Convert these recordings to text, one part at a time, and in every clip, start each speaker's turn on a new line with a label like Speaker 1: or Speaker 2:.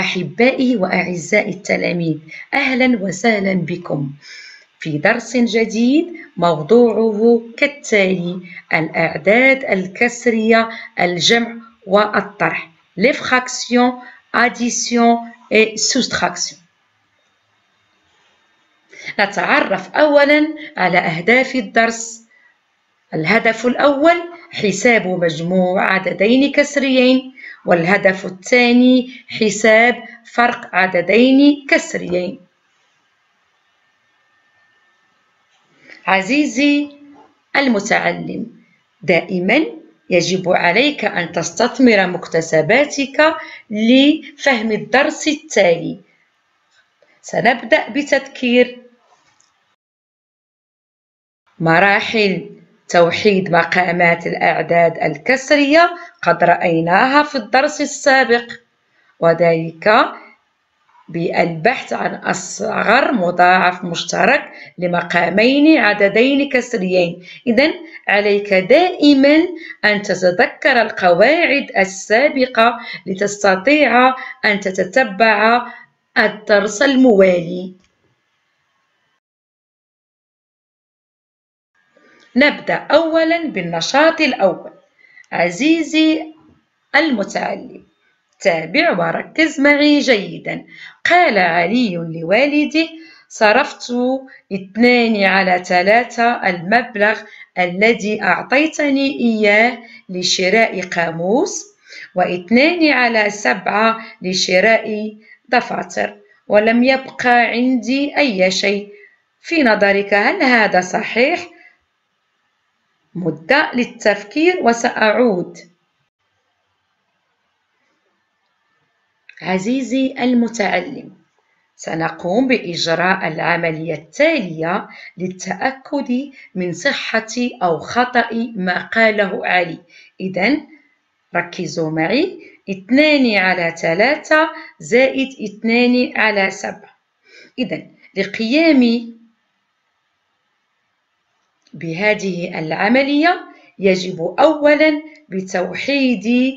Speaker 1: أحبائي وأعزائي التلاميذ أهلا وسهلا بكم. في درس جديد موضوعه كالتالي الأعداد الكسرية الجمع والطرح. Addition et soustraction. نتعرف أولا على أهداف الدرس. الهدف الأول حساب مجموع عددين كسريين. والهدف الثاني حساب فرق عددين كسريين. عزيزي المتعلم دائما يجب عليك أن تستثمر مكتسباتك لفهم الدرس التالي. سنبدأ بتذكير مراحل توحيد مقامات الأعداد الكسرية قد رأيناها في الدرس السابق وذلك بالبحث عن أصغر مضاعف مشترك لمقامين عددين كسريين. إذا عليك دائما أن تتذكر القواعد السابقة لتستطيع أن تتتبع الدرس الموالي. نبدأ أولا بالنشاط الأول. عزيزي المتعلم تابع وركز معي جيدا. قال علي لوالده صرفت اثنان على ثلاثة المبلغ الذي أعطيتني إياه لشراء قاموس واثنان على سبعة لشراء دفاتر ولم يبقى عندي أي شيء. في نظرك هل هذا صحيح؟ مدة للتفكير وسأعود. عزيزي المتعلم سنقوم بإجراء العملية التالية للتأكد من صحة أو خطأ ما قاله علي. إذا ركزوا معي. اثنان على ثلاثة زائد اثنان على سبعة. إذا لقيام بهذه العملية يجب أولا بتوحيد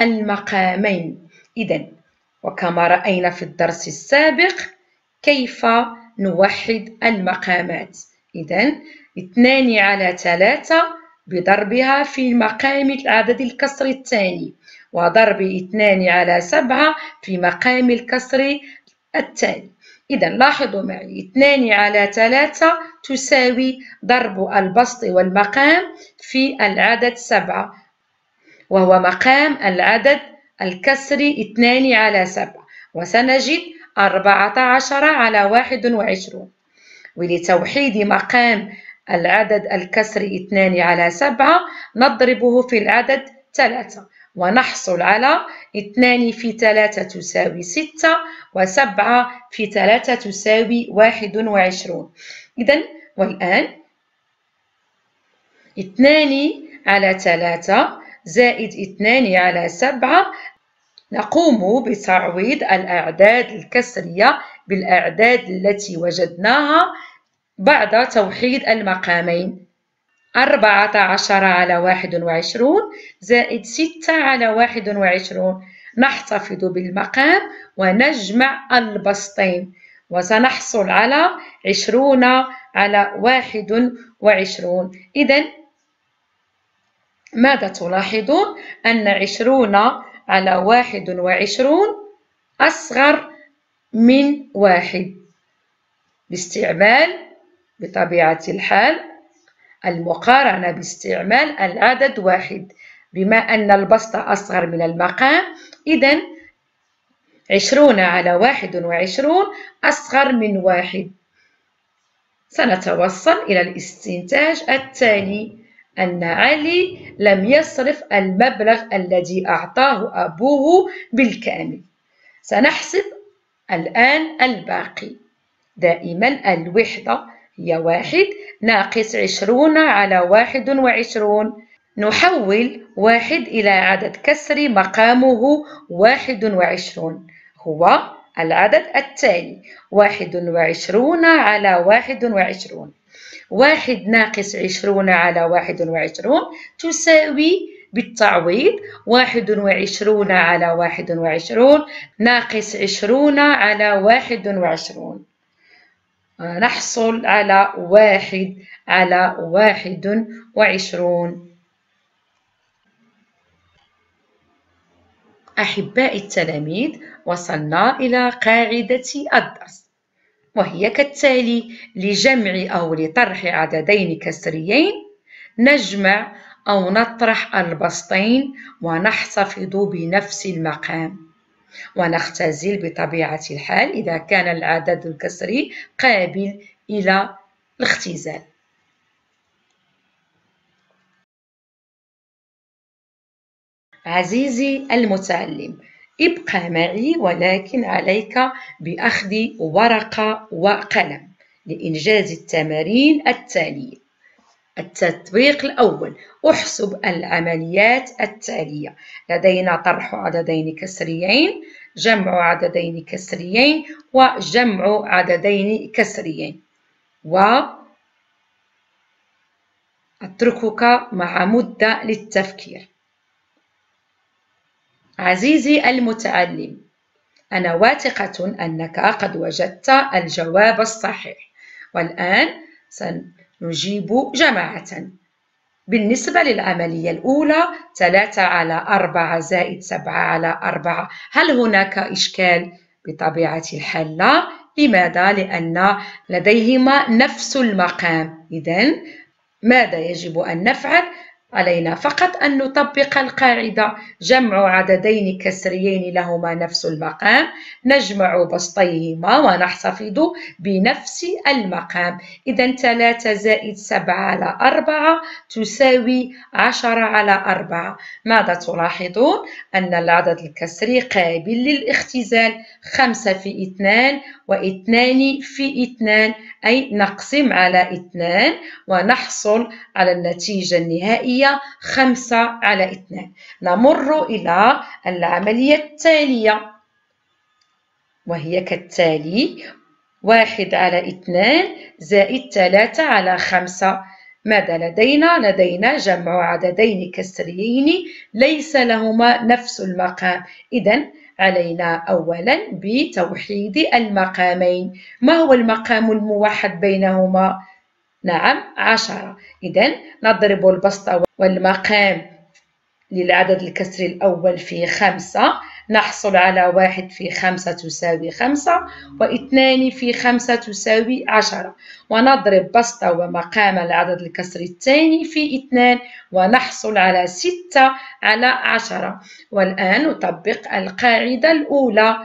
Speaker 1: المقامين. إذا وكما رأينا في الدرس السابق كيف نوحد المقامات؟ إذا اثنان على ثلاثة بضربها في مقام العدد الكسر الثاني وضرب اثنان على سبعة في مقام الكسر الثاني. إذا لاحظوا معي اثنان على ثلاثة تساوي ضرب البسط والمقام في العدد سبعة وهو مقام العدد الكسر اثنان على سبعة وسنجد أربعة عشر على واحد وعشرون. ولتوحيد مقام العدد الكسر اثنان على سبعة نضربه في العدد ثلاثة. ونحصل على اثنان في ثلاثة تساوي ستة وسبعة في ثلاثة تساوي واحد وعشرون. إذا والآن اثنان على ثلاثة زائد اثنان على سبعة نقوم بتعويض الأعداد الكسرية بالأعداد التي وجدناها بعد توحيد المقامين. أربعة عشر على واحد وعشرون زائد ستة على واحد وعشرون. نحتفظ بالمقام ونجمع البسطين. وسنحصل على عشرون على واحد وعشرون. إذا ماذا تلاحظون؟ أن عشرون على واحد وعشرون أصغر من واحد. باستعمال بطبيعة الحال المقارنة باستعمال العدد واحد. بما أن البسط أصغر من المقام إذا عشرون على واحد وعشرون أصغر من واحد. سنتوصل إلى الاستنتاج التالي أن علي لم يصرف المبلغ الذي أعطاه أبوه بالكامل. سنحسب الآن الباقي. دائما الوحدة هي واحد ناقص عشرون على واحد وعشرون. نحول واحد إلى عدد كسري مقامه واحد وعشرون. هو العدد التالي واحد وعشرون على واحد وعشرون. واحد ناقص عشرون على واحد وعشرون تساوي بالتعويض واحد وعشرون على واحد وعشرون ناقص عشرون على واحد وعشرون. نحصل على واحد على واحد وعشرون. أحباء التلاميذ وصلنا إلى قاعدة الدرس. وهي كالتالي لجمع أو لطرح عددين كسريين نجمع أو نطرح البسطين ونحتفظ بنفس المقام. ونختزل بطبيعة الحال إذا كان العدد الكسري قابل إلى الاختزال. عزيزي المتعلم ابقى معي ولكن عليك بأخذ ورقة وقلم لإنجاز التمارين التالية. التطبيق الأول. أحسب العمليات التالية. لدينا طرح عددين كسريين جمع عددين كسريين وجمع عددين كسريين. و أتركك مع مدة للتفكير. عزيزي المتعلم أنا واثقة أنك قد وجدت الجواب الصحيح. والآن سنجيب جماعة بالنسبة للعملية الأولى 3 على 4 زائد 7 على 4 هل هناك إشكال؟ بطبيعة الحال لا لماذا؟ لأن لديهما نفس المقام إذن ماذا يجب أن نفعل؟ علينا. فقط أن نطبق القاعدة. جمع عددين كسريين لهما نفس المقام. نجمع بسطيهما ونحتفظ بنفس المقام. إذا 3 زائد 7 على 4 تساوي 10 على 4 ماذا تلاحظون؟ أن العدد الكسري قابل للاختزال. 5 في 2 و2 في 2 أي نقسم على 2 ونحصل على النتيجة النهائية 5 على 2 نمر إلى العملية التالية. وهي كالتالي واحد على اثنان زائد ثلاثة على خمسة. ماذا لدينا؟ لدينا جمع عددين كسريين ليس لهما نفس المقام. إذا علينا أولا بتوحيد المقامين. ما هو المقام الموحد بينهما؟ نعم عشرة. إذا نضرب البسط والمقام للعدد الكسري الأول في خمسة. نحصل على واحد في خمسة تساوي خمسة واثنان في خمسة تساوي عشرة. ونضرب بسطة ومقام العدد الكسري الثاني في اثنان ونحصل على ستة على عشرة. والآن نطبق القاعدة الأولى.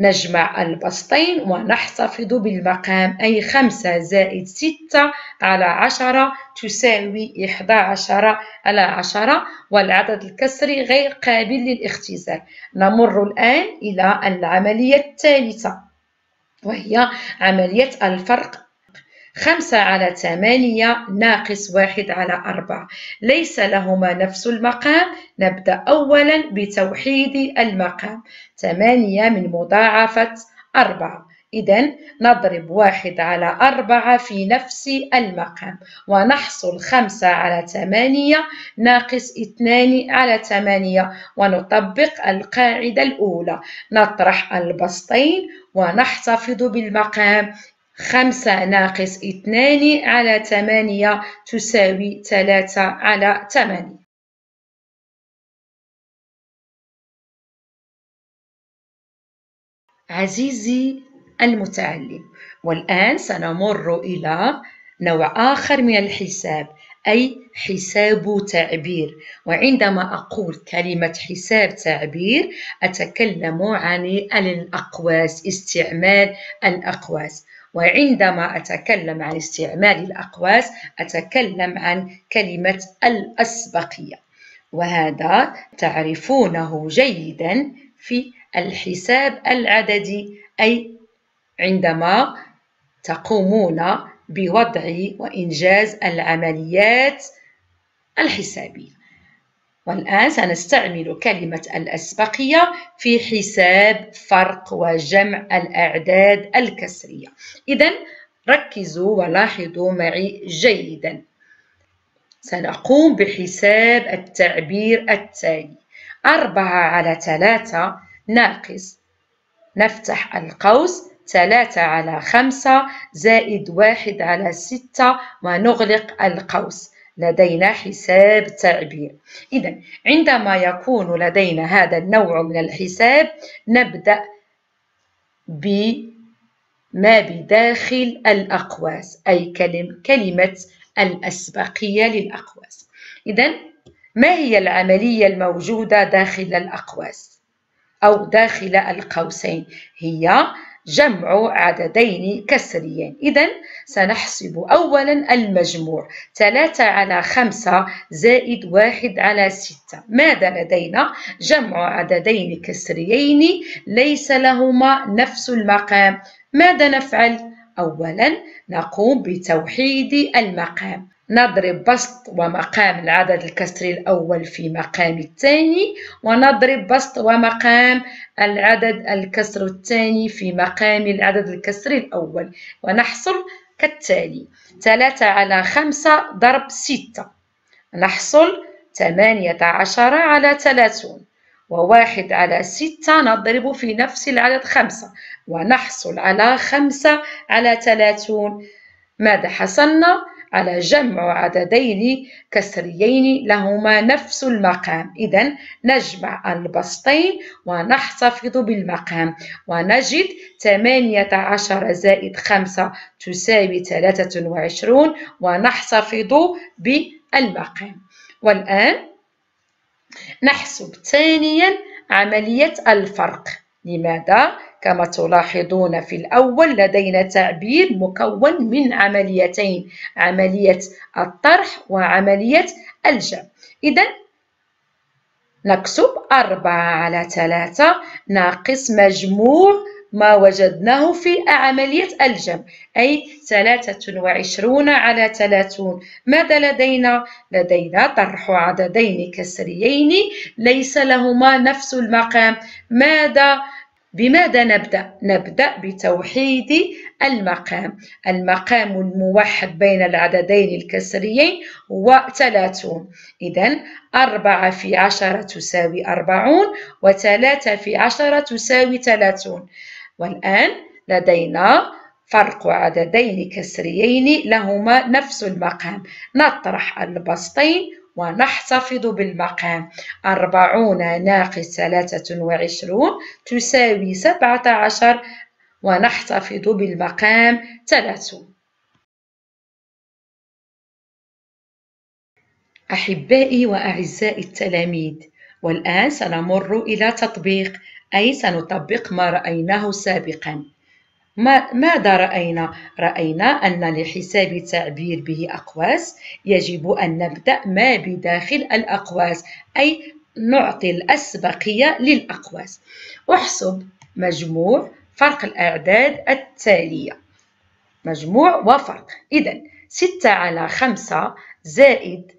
Speaker 1: نجمع البسطين ونحتفظ بالمقام. أي خمسة زائد ستة على عشرة تساوي إحدى عشر على عشرة والعدد الكسري غير قابل للاختزال. نمر الآن إلى العملية الثالثة وهي عملية الفرق خمسة على ثمانية ناقص واحد على أربعة. ليس لهما نفس المقام. نبدأ أولا بتوحيد المقام. ثمانية من مضاعفة أربعة. إذا نضرب واحد على أربعة في نفس المقام. ونحصل خمسة على ثمانية ناقص اثنان على ثمانية. ونطبق القاعدة الأولى. نطرح البسطين ونحتفظ بالمقام. خمسة ناقص اثنان على ثمانية تساوي ثلاثة على ثمانية. عزيزي المتعلم والآن سنمر إلى نوع آخر من الحساب أي حساب تعبير. وعندما أقول كلمة حساب تعبير أتكلم عن الأقواس استعمال الأقواس. وعندما أتكلم عن استعمال الأقواس أتكلم عن كلمة الأسبقية. وهذا تعرفونه جيدا في الحساب العددي أي عندما تقومون بوضع وإنجاز العمليات الحسابية. والآن سنستعمل كلمة الأسبقية في حساب فرق وجمع الأعداد الكسرية. إذا ركزوا ولاحظوا معي جيدا. سنقوم بحساب التعبير التالي. أربعة على ثلاثة ناقص. نفتح القوس. ثلاثة على خمسة زائد واحد على ستة ونغلق القوس. لدينا حساب تعبير إذا عندما يكون لدينا هذا النوع من الحساب نبدأ بما بداخل الأقواس أي كلمة الأسبقية للأقواس. إذا ما هي العملية الموجودة داخل الأقواس أو داخل القوسين؟ هي جمع عددين كسريين. إذا سنحسب أولا المجموع. 3 على 5 زائد 1 على 6 ماذا لدينا؟ جمع عددين كسريين ليس لهما نفس المقام. ماذا نفعل؟ أولا نقوم بتوحيد المقام. نضرب بسط ومقام العدد الكسري الأول في مقام الثاني ونضرب بسط ومقام العدد الكسر الثاني في مقام العدد الكسري الأول ونحصل كالتالي ثلاثة على خمسة ضرب ستة. نحصل ثمانية عشر على ثلاثون. وواحد على ستة نضرب في نفس العدد خمسة. ونحصل على خمسة على ثلاثون. ماذا حصلنا؟ على جمع عددين كسريين لهما نفس المقام. إذا نجمع البسطين ونحتفظ بالمقام. ونجد 18 زائد 5 تساوي 23 ونحتفظ بالمقام. والآن نحسب ثانيا عملية الفرق. لماذا؟ كما تلاحظون في الأول لدينا تعبير مكون من عمليتين عملية الطرح وعملية الجمع. إذا نكتب أربعة على ثلاثة ناقص مجموع ما وجدناه في عملية الجمع أي ثلاثة وعشرون على ثلاثون. ماذا لدينا؟ لدينا طرح عددين كسريين ليس لهما نفس المقام. ماذا بماذا نبدأ؟ نبدأ بتوحيد المقام. المقام الموحد بين العددين الكسريين هو ثلاثون. إذا أربعة في عشرة تساوي أربعون وثلاثة في عشرة تساوي ثلاثون. والآن لدينا فرق عددين كسريين لهما نفس المقام. نطرح البسطين ونحتفظ بالمقام. أربعون ناقص ثلاثة وعشرون تساوي سبعة عشر ونحتفظ بالمقام ثلاثون أحبائي وأعزائي التلاميذ والآن سنمر إلى تطبيق أي سنطبق ما رأيناه سابقا. ماذا رأينا؟ رأينا أن لحساب تعبير به أقواس يجب أن نبدأ ما بداخل الأقواس أي نعطي الأسبقية للأقواس. أحسب مجموع فرق الأعداد التالية. مجموع وفرق. إذا ستة على خمسة زائد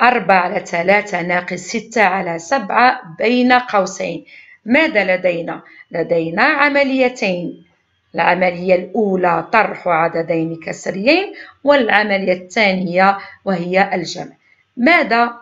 Speaker 1: أربعة على ثلاثة ناقص ستة على سبعة بين قوسين. ماذا لدينا؟ لدينا عمليتين. العملية الأولى طرح عددين كسريين والعملية الثانية وهي الجمع. ماذا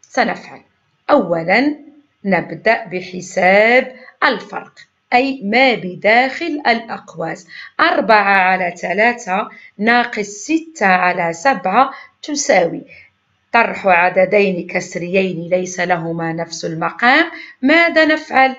Speaker 1: سنفعل؟ أولا نبدأ بحساب الفرق أي ما بداخل الأقواس. أربعة على ثلاثة ناقص ستة على سبعة تساوي. طرح عددين كسريين ليس لهما نفس المقام. ماذا نفعل؟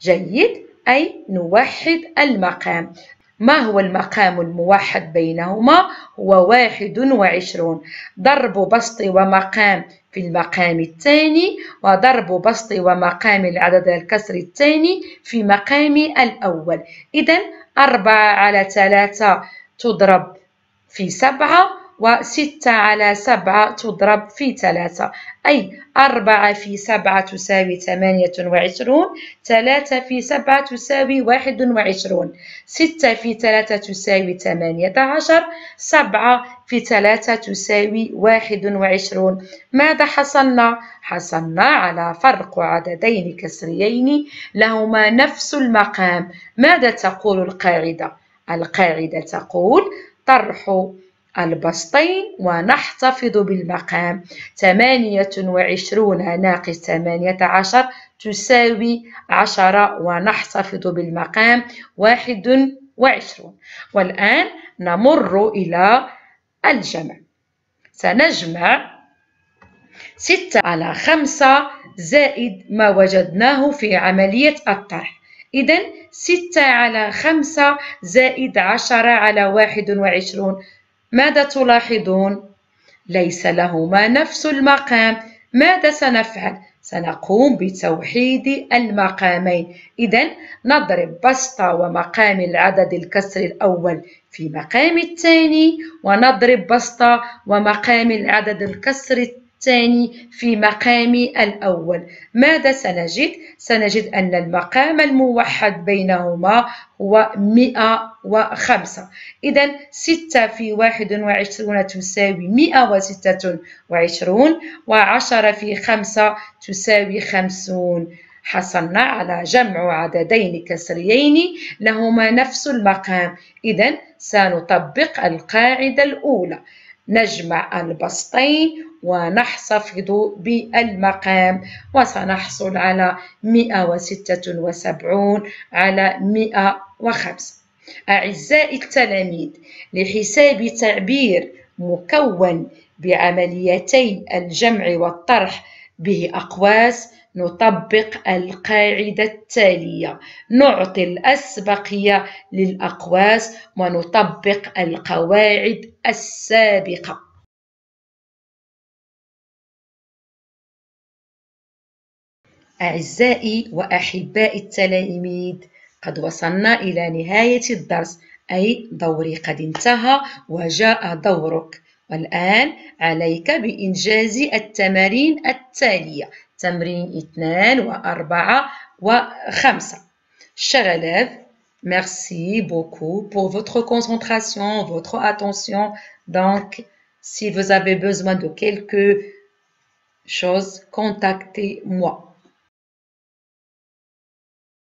Speaker 1: جيد. أي نوحد المقام. ما هو المقام الموحد بينهما؟ هو واحد وعشرون. ضرب بسط ومقام في المقام الثاني وضرب بسط ومقام العدد الكسر الثاني في مقام الأول. إذا أربعة على ثلاثة تضرب في سبعة وستة على سبعة تضرب في ثلاثة أي أربعة في سبعة تساوي ثمانية وعشرون ثلاثة في سبعة تساوي واحد وعشرون ستة في ثلاثة تساوي ثمانية عشر سبعة في ثلاثة تساوي واحد وعشرون ماذا حصلنا؟ حصلنا على فرق عددين كسريين لهما نفس المقام ماذا تقول القاعدة؟ القاعدة تقول طرح البسطين ونحتفظ بالمقام. ثمانية وعشرون ناقص ثمانية عشر تساوي عشرة ونحتفظ بالمقام واحد وعشرون. والآن نمر إلى الجمع. سنجمع ستة على خمسة زائد ما وجدناه في عملية الطرح. إذا ستة على خمسة زائد عشرة على واحد وعشرون. ماذا تلاحظون؟ ليس لهما نفس المقام ماذا سنفعل؟ سنقوم بتوحيد المقامين إذا نضرب بسط ومقام العدد الكسر الأول في مقام الثاني ونضرب بسط ومقام العدد الكسر الثاني الثاني في مقام الأول. ماذا سنجد؟ سنجد أن المقام الموحد بينهما هو 105 إذا 6 في 21 تساوي 126 و10 في 5 تساوي 50 حصلنا على جمع عددين كسريين لهما نفس المقام. إذا سنطبق القاعدة الأولى. نجمع البسطين ونحتفظ بالمقام وسنحصل على 176 على 105 أعزائي التلاميذ لحساب تعبير مكون بعمليتي الجمع والطرح به أقواس نطبق القاعدة التالية. نعطي الأسبقية للأقواس ونطبق القواعد السابقة. أعزائي وأحبائي التلاميذ قد وصلنا إلى نهاية الدرس أي دوري قد انتهى وجاء دورك والآن عليك بإنجاز التمارين التالية تمرين اثنان وأربعة وخمسة Chers élèves, merci beaucoup pour votre concentration, votre attention. Donc, si vous avez besoin de quelque chose, contactez-moi.